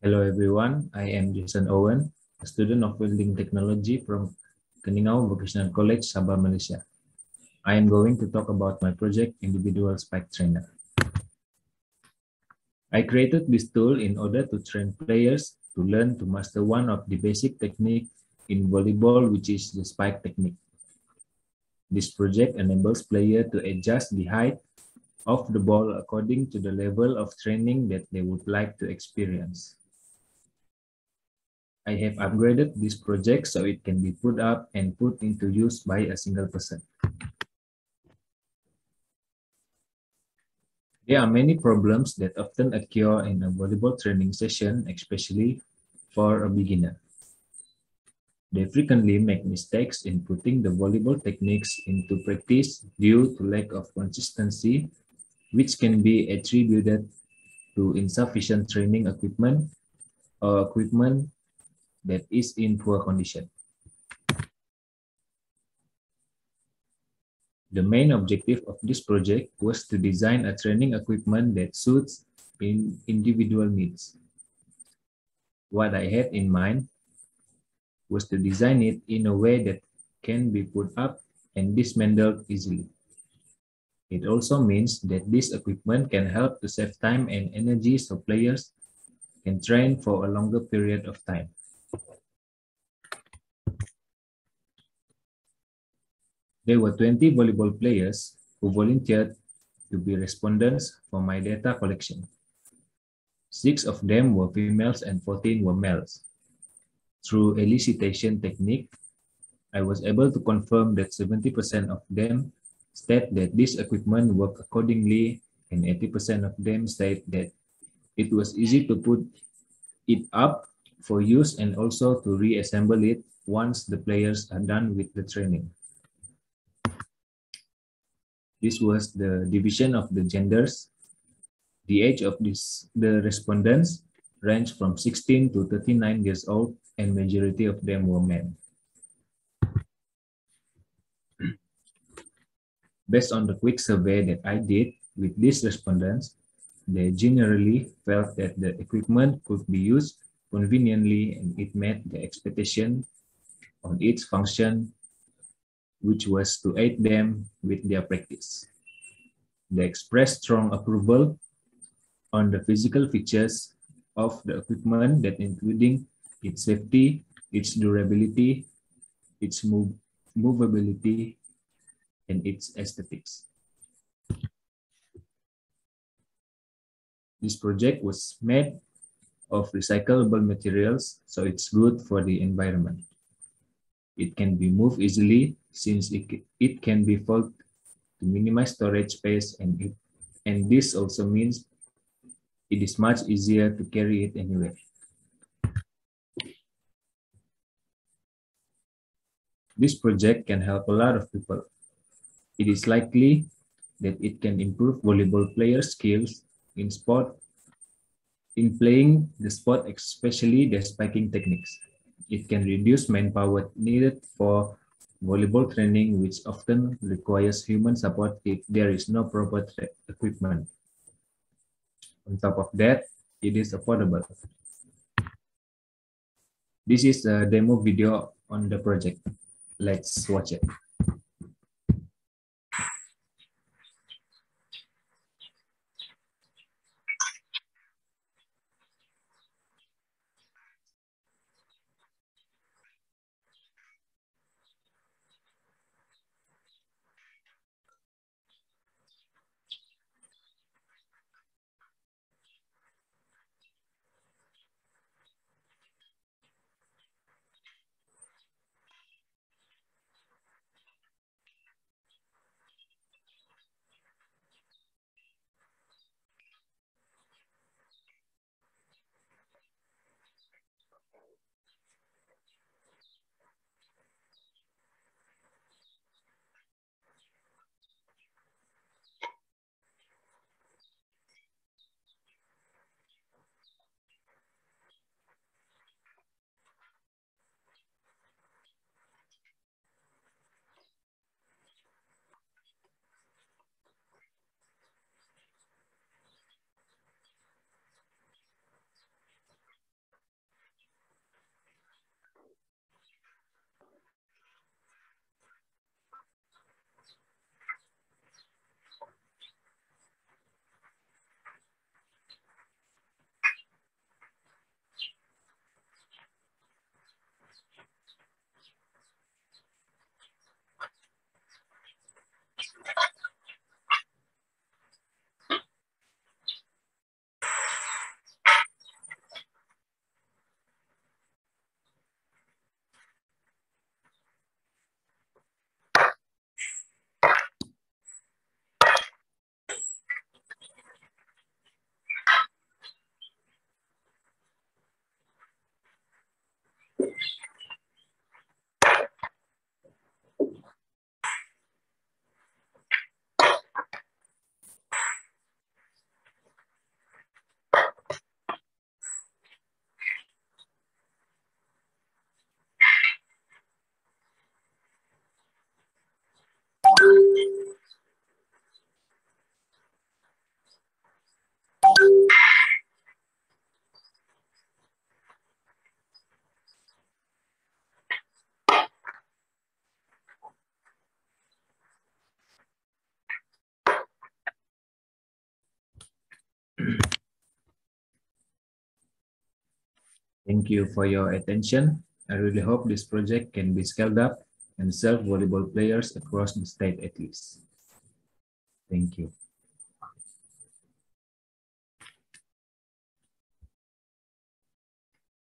Hello everyone, I am Jason Owen, a student of welding technology from Keningau Vocational College, Sabah, Malaysia. I am going to talk about my project Individual Spike Trainer. I created this tool in order to train players to learn to master one of the basic technique in volleyball, which is the spike technique. This project enables player to adjust the height of the ball according to the level of training that they would like to experience. I have upgraded this project so it can be put up and put into use by a single person. There are many problems that often occur in a volleyball training session, especially for a beginner. They frequently make mistakes in putting the volleyball techniques into practice due to lack of consistency, which can be attributed to insufficient training equipment or equipment that is in poor condition. The main objective of this project was to design a training equipment that suits in individual needs. What I had in mind was to design it in a way that can be put up and dismantled easily. It also means that this equipment can help to save time and energy so players can train for a longer period of time. There were 20 volleyball players who volunteered to be respondents for my data collection. Six of them were females and 14 were males. Through elicitation technique, I was able to confirm that 70% of them state that this equipment worked accordingly and 80% of them said that it was easy to put it up for use and also to reassemble it once the players are done with the training. This was the division of the genders. The age of this, the respondents ranged from 16 to 39 years old and majority of them were men. Based on the quick survey that I did with these respondents, they generally felt that the equipment could be used conveniently and it met the expectation on its function which was to aid them with their practice. They expressed strong approval on the physical features of the equipment that including its safety, its durability, its movability, and its aesthetics. This project was made of recyclable materials, so it's good for the environment. It can be moved easily since it, it can be folded to minimize storage space and it and this also means it is much easier to carry it anywhere. This project can help a lot of people. It is likely that it can improve volleyball player skills in sport, in playing the sport, especially the spiking techniques. It can reduce manpower needed for volleyball training, which often requires human support if there is no proper equipment. On top of that, it is affordable. This is a demo video on the project. Let's watch it. Thank you for your attention. I really hope this project can be scaled up and serve volleyball players across the state at least. Thank you.